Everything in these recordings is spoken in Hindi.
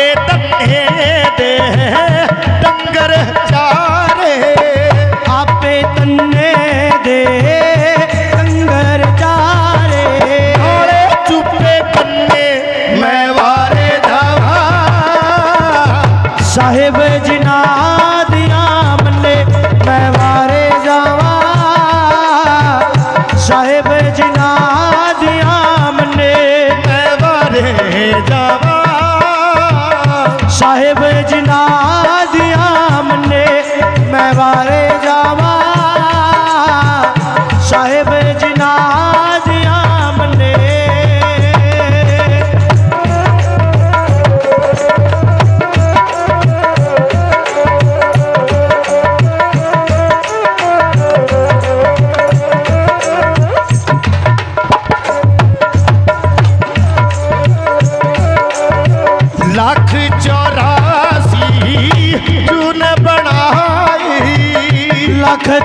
Que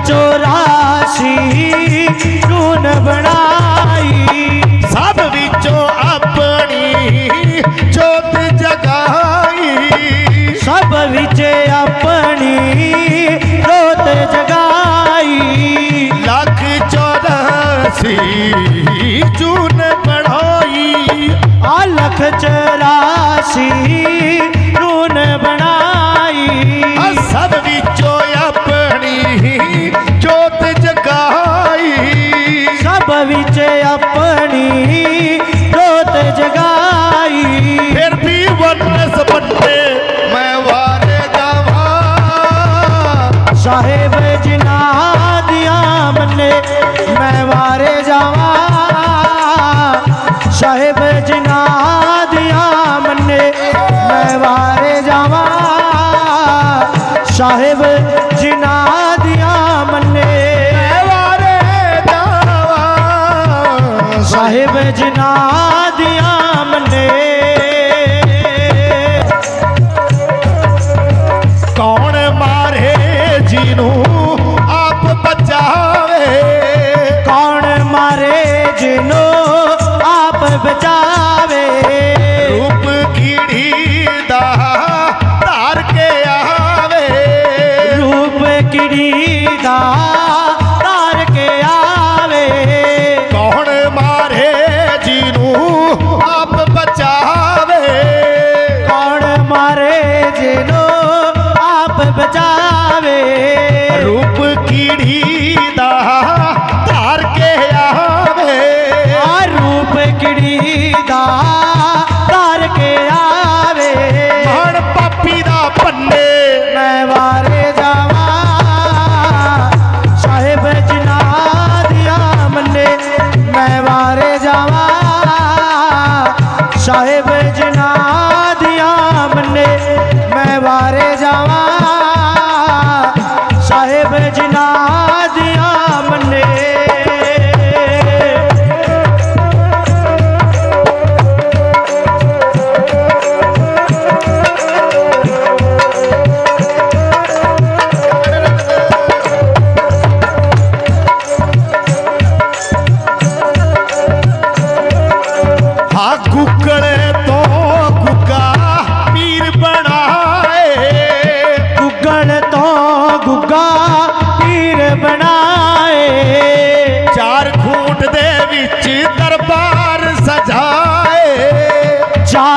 चौरासी गुण बनाई। सब विचो अपनी जोत जगाई। सब विच अपनी जोत जगाई। लख चौरासी चून बढ़ाई आ लख चौरासी विच अपनी रोत जगाई फिर भी वनस बंदे मैं वारे जावा साहेब जिना दिया मने मैं वारे जावा साहेब जिना दिया मने मैं वारे जावा साहेब जिना साहेब जना दिया मने। कौन मारे जीनू आप बचावे? कौन मारे जीनू आप बचावे? रूप कीड़ी तार के आवे। रूप कीड़ी दार ਕੀੜੀ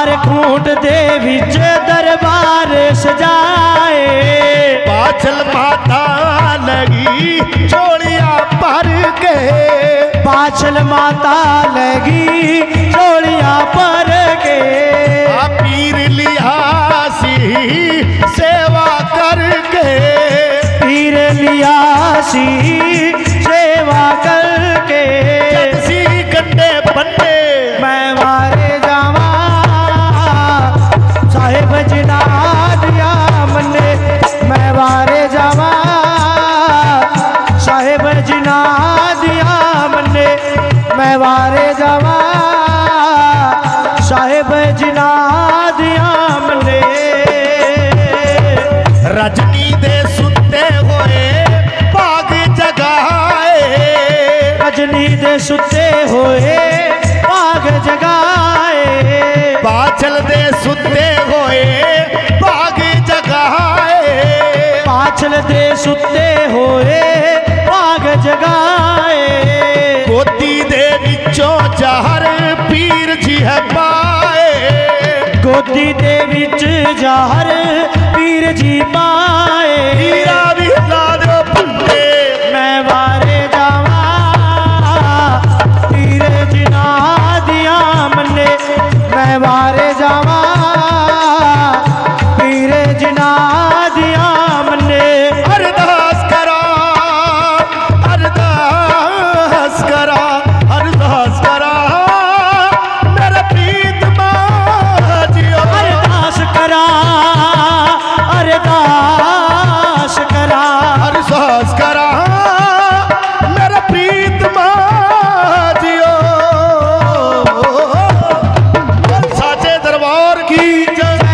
पार कूट दे दरबार सजाए। पाचल माता लगी चोलिया पर के पाचल माता लगी चोलिया पर के पीर लिया सी सेवा करके पीर लिया सी मैं वारे जावा। साहेब जिना दिया मले। रजनी दे सुते होए पाग जगाए। रजनी दे सुते होए पाग जगाए। पाचल दे सुते होए पाग जगाए। पाचल दे सुते होए ਹੈ ਪਾਏ ਗੋਦੀ ਦੇ ਵਿੱਚ ਜ਼ਹਰ ਪੀਰ ਜੀ ਪਾਏ ਹੀਰਾ ਵੀ